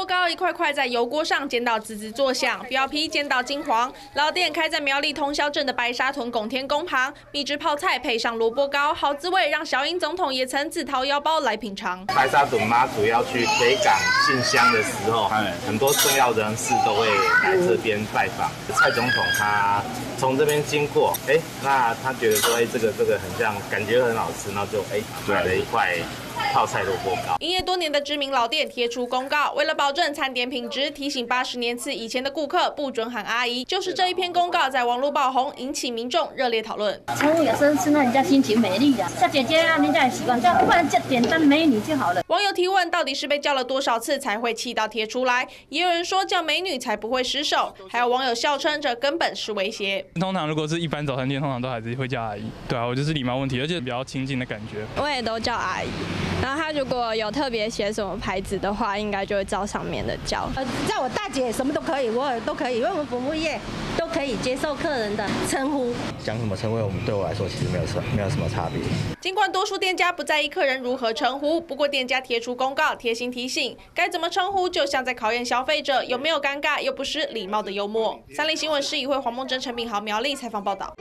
锅糕一块块在油锅上煎到滋滋作响，表皮煎到金黄。老店开在苗栗通霄镇的白沙屯拱天宫旁，秘制泡菜配上萝卜糕，好滋味，让小英总统也曾自掏腰包来品尝。白沙屯妈祖要去北港进香的时候，很多重要人士都会来这边拜访。蔡总统他从这边经过，哎，那他觉得说，哎，这个这个很像，感觉很好吃，那就哎买了一块。泡菜萝卜糕，营业多年的知名老店贴出公告，为了保证餐点品质，提醒八十年次以前的顾客不准喊阿姨。就是这一篇公告在网络爆红，引起民众热烈讨论。称呼有时候是让人家心情美丽的，小姐姐啊，人家也习惯叫，不然叫简单美女就好了。网友提问，到底是被叫了多少次才会气到贴出来？也有人说叫美女才不会失手，还有网友笑称这根本是威胁。通常如果是一般早餐店，通常都还是会叫阿姨。对啊，我就是礼貌问题，而且比较亲近的感觉。我也都叫阿姨。然后他如果有特别写什么牌子的话，应该就会照上面的叫。呃，叫我大姐什么都可以，我都可以，因为我们服务业都可以接受客人的称呼。讲什么称呼，我们对我来说其实没有什没有什么差别。尽管多数店家不在意客人如何称呼，不过店家贴出公告，贴心提醒该怎么称呼，就像在考验消费者有没有尴尬又不失礼貌的幽默。三立新闻市议会黄梦珍、陈炳豪苗栗采访报道。